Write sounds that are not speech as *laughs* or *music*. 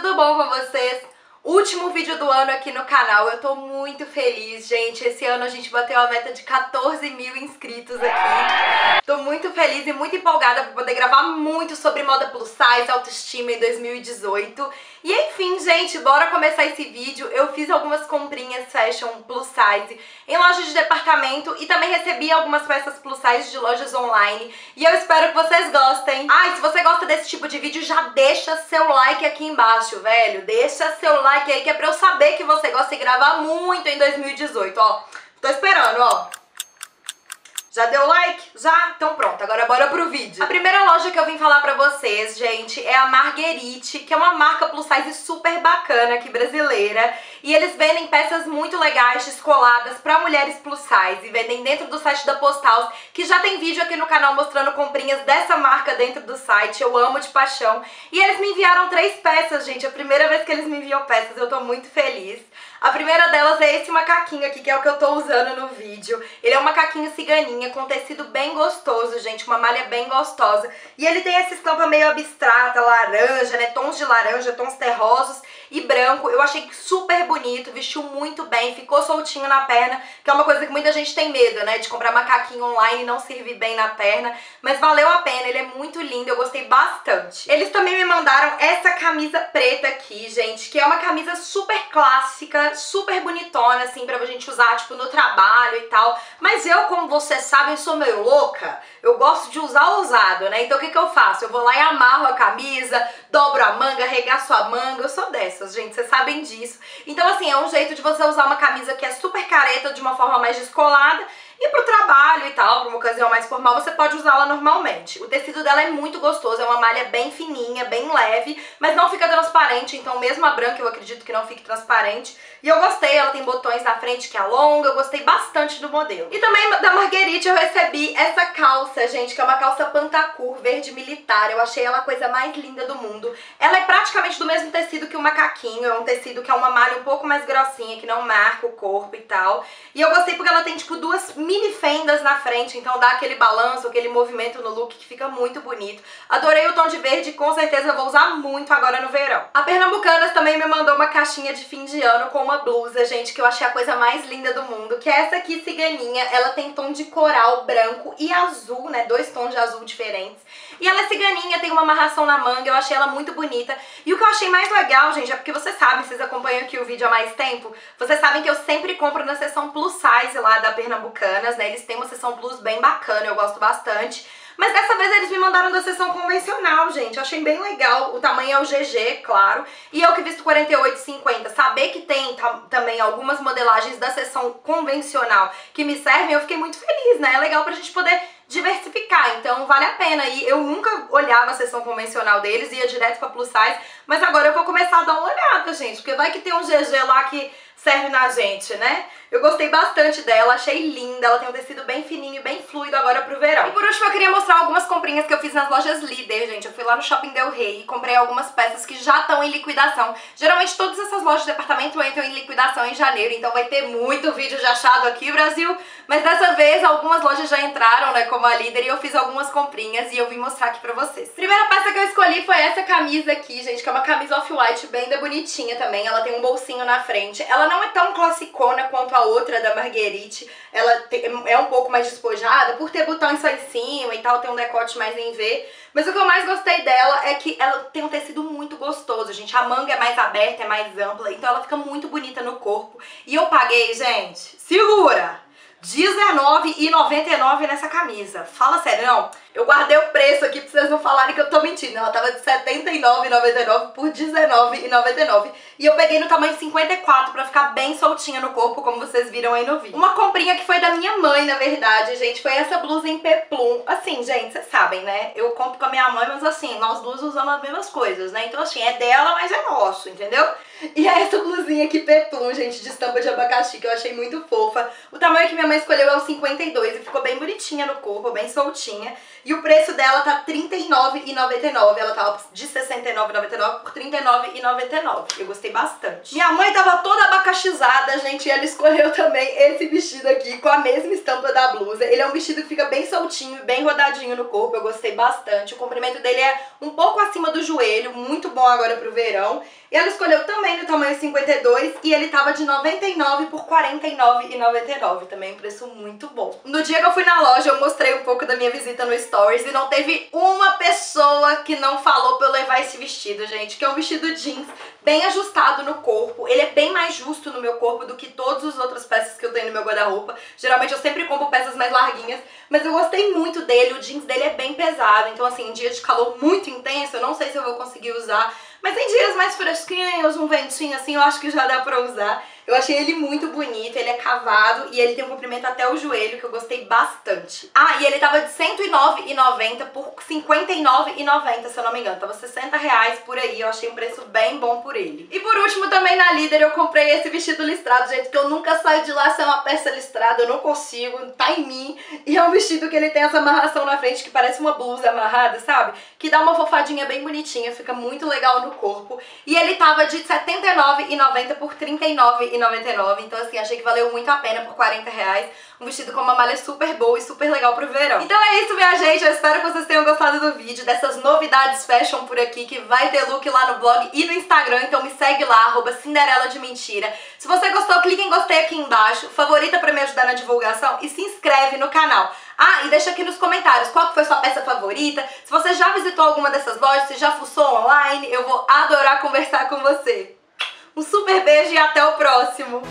tudo bom com vocês? Último vídeo do ano aqui no canal, eu tô muito feliz, gente. Esse ano a gente bateu a meta de 14 mil inscritos aqui. Muito feliz e muito empolgada pra poder gravar muito sobre moda plus size, autoestima em 2018. E enfim, gente, bora começar esse vídeo. Eu fiz algumas comprinhas fashion plus size em lojas de departamento e também recebi algumas peças plus size de lojas online. E eu espero que vocês gostem. Ah, e se você gosta desse tipo de vídeo, já deixa seu like aqui embaixo, velho. Deixa seu like aí que é pra eu saber que você gosta de gravar muito em 2018, ó. Tô esperando, ó. Já deu like? Já? Então pronto, agora bora pro vídeo. A primeira loja que eu vim falar pra vocês, gente, é a Marguerite, que é uma marca plus size super bacana aqui brasileira. E eles vendem peças muito legais, descoladas pra mulheres plus size. E vendem dentro do site da Postals, que já tem vídeo aqui no canal mostrando comprinhas dessa marca dentro do site. Eu amo de paixão. E eles me enviaram três peças, gente. A primeira vez que eles me enviam peças, eu tô muito feliz. A primeira delas é esse macaquinho aqui, que é o que eu tô usando no vídeo. Ele é um macaquinho ciganinha com tecido bem gostoso, gente, uma malha bem gostosa. E ele tem essa estampa meio abstrata, laranja, né, tons de laranja, tons terrosos e branco. Eu achei super bonito, vestiu muito bem, ficou soltinho na perna, que é uma coisa que muita gente tem medo, né, de comprar macaquinho online e não servir bem na perna, mas valeu a pena, ele é muito lindo, eu gostei bastante. Eles também me mandaram essa camisa preta aqui, gente, que é uma camisa super clássica, super bonitona, assim, pra gente usar, tipo, no trabalho e tal, mas eu, como você sabe, eu sou meio louca, eu gosto de usar ousado, né, então o que que eu faço? Eu vou lá e amarro a camisa, dobro a manga, regaço a manga, eu sou dessa gente, vocês sabem disso. Então, assim, é um jeito de você usar uma camisa que é super careta, de uma forma mais descolada, e pro trabalho e tal, pra uma ocasião mais formal, você pode usá-la normalmente. O tecido dela é muito gostoso, é uma malha bem fininha, bem leve, mas não fica transparente, então mesmo a branca eu acredito que não fique transparente. E eu gostei, ela tem botões na frente que alonga, eu gostei bastante do modelo. E também da Marguerite eu recebi essa calça, gente, que é uma calça pantacur verde militar. Eu achei ela a coisa mais linda do mundo. Ela é praticamente do mesmo tecido que o macaquinho, é um tecido que é uma malha um pouco mais grossinha, que não marca o corpo e tal. E eu gostei porque ela tem, tipo, duas mini fendas na frente, então dá aquele balanço, aquele movimento no look que fica muito bonito. Adorei o tom de verde, com certeza vou usar muito agora no verão. A Pernambucanas também me mandou uma caixinha de fim de ano com uma blusa, gente, que eu achei a coisa mais linda do mundo, que é essa aqui, ciganinha. Ela tem tom de coral branco e azul, né, dois tons de azul diferentes. E ela é ciganinha, tem uma amarração na manga, eu achei ela muito bonita. E o que eu achei mais legal, gente, é porque vocês sabem, vocês acompanham aqui o vídeo há mais tempo, vocês sabem que eu sempre compro na seção plus size lá da Pernambucanas, né? Eles têm uma seção plus bem bacana, eu gosto bastante. Mas dessa vez eles me mandaram da seção convencional, gente. Eu achei bem legal. O tamanho é o GG, claro. E eu que visto 48,50. Saber que tem também algumas modelagens da seção convencional que me servem, eu fiquei muito feliz, né? É legal pra gente poder diversificar, então vale a pena. E eu nunca olhava a seção convencional deles, ia direto pra plus size, mas agora eu vou começar a dar uma olhada, gente, porque vai que tem um GG lá que serve na gente, né? Eu gostei bastante dela, achei linda, ela tem um tecido bem fininho e bem fluido agora pro verão. E por último eu queria mostrar algumas comprinhas que eu fiz nas lojas Líder, gente. Eu fui lá no Shopping Del Rey e comprei algumas peças que já estão em liquidação. Geralmente todas essas lojas de departamento entram em liquidação em janeiro, então vai ter muito vídeo de achado aqui, Brasil. Mas dessa vez algumas lojas já entraram, né, como a Líder, e eu fiz algumas comprinhas e eu vim mostrar aqui pra vocês. Primeira peça que eu escolhi foi essa camisa aqui, gente, que é uma camisa off-white bem da bonitinha também. Ela tem um bolsinho na frente. Ela não é tão classicona quanto a outra da Marguerite. Ela é um pouco mais despojada, por ter botões só em cima e tal, tem um decote mais em V. Mas o que eu mais gostei dela é que ela tem um tecido muito gostoso, gente. A manga é mais aberta, é mais ampla, então ela fica muito bonita no corpo. E eu paguei, gente, segura! R$19,99 nessa camisa. Fala sério, não. Eu guardei o preço aqui pra vocês não falarem que eu tô mentindo. Ela tava de R$79,99 por R$19,99. E eu peguei no tamanho 54 pra ficar bem soltinha no corpo, como vocês viram aí no vídeo. Uma comprinha que foi da minha mãe, na verdade, gente. Foi essa blusa em peplum. Assim, gente, vocês sabem, né? Eu compro com a minha mãe, mas assim, nós duas usamos as mesmas coisas, né? Então assim, é dela, mas é nosso, entendeu? E é essa blusinha aqui peplum, gente, de estampa de abacaxi, que eu achei muito fofa. O tamanho que minha mãe escolheu é o 52 e ficou bem bonitinha no corpo, bem soltinha. E o preço dela tá R$39,99. Ela tava de R$69,99 por R$39,99. Eu gostei bastante. Minha mãe tava toda abacaxizada, gente, e ela escolheu *laughs* também esse vestido aqui com a mesma estampa da blusa. Ele é um vestido que fica bem soltinho, bem rodadinho no corpo. Eu gostei bastante. O comprimento dele é um pouco acima do joelho, muito bom agora pro verão. E ela escolheu também no tamanho 52 e ele tava de 99 por 49,99. Também um preço muito bom. No dia que eu fui na loja, eu mostrei um pouco da minha visita no Stories e não teve uma pessoa que não falou pra eu levar esse vestido, gente. Que é um vestido jeans bem ajustado no corpo. Ele é bem mais justo no meu corpo do que todas as outras peças que eu tenho no meu guarda-roupa. Geralmente eu sempre compro peças mais larguinhas, mas eu gostei muito dele. O jeans dele é bem pesado, então assim, em dia de calor muito intenso, eu não sei se eu vou conseguir usar mas em dias mais fresquinhos, um ventinho assim, eu acho que já dá pra usar. Eu achei ele muito bonito, ele é cavado e ele tem um comprimento até o joelho, que eu gostei bastante. Ah, e ele tava de R$109,90 por R$59,90, se eu não me engano. Tava 60 reais por aí, eu achei um preço bem bom por ele. E por último, também na Líder, eu comprei esse vestido listrado, gente, que eu nunca saio de lá sem uma peça listrada, eu não consigo, tá em mim. E é um vestido que ele tem essa amarração na frente, que parece uma blusa amarrada, sabe? Que dá uma fofadinha bem bonitinha, fica muito legal no corpo. E ele tava de R$79,90 por R$39,90. Então assim, achei que valeu muito a pena por 40 reais. Um vestido com uma malha super boa e super legal pro verão. Então é isso, minha gente. Eu espero que vocês tenham gostado do vídeo, dessas novidades fashion por aqui, que vai ter look lá no blog e no Instagram. Então me segue lá, arroba Cinderela de Mentira. Se você gostou, clique em gostei aqui embaixo, favorita pra me ajudar na divulgação e se inscreve no canal. Ah, e deixa aqui nos comentários qual foi sua peça favorita, se você já visitou alguma dessas lojas, se já fuçou online, eu vou adorar conversar com você. Um super beijo e até o próximo!